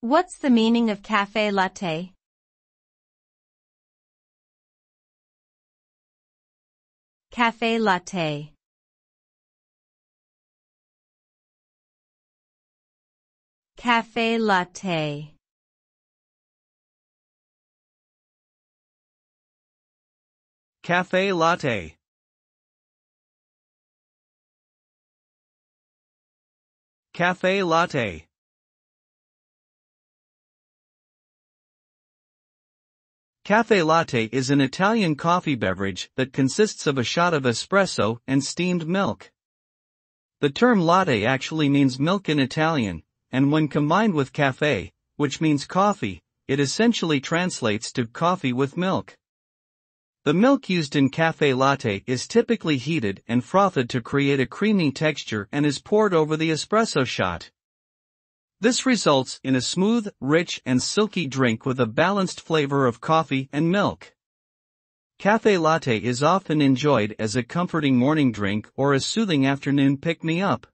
What's the meaning of cafe latte? Cafe latte. Cafe latte. Cafe latte. Cafe latte. Cafe latte is an Italian coffee beverage that consists of a shot of espresso and steamed milk. The term latte actually means milk in Italian, and when combined with cafe, which means coffee, it essentially translates to coffee with milk. The milk used in cafe latte is typically heated and frothed to create a creamy texture and is poured over the espresso shot. This results in a smooth, rich, and silky drink with a balanced flavor of coffee and milk. Cafe latte is often enjoyed as a comforting morning drink or a soothing afternoon pick-me-up.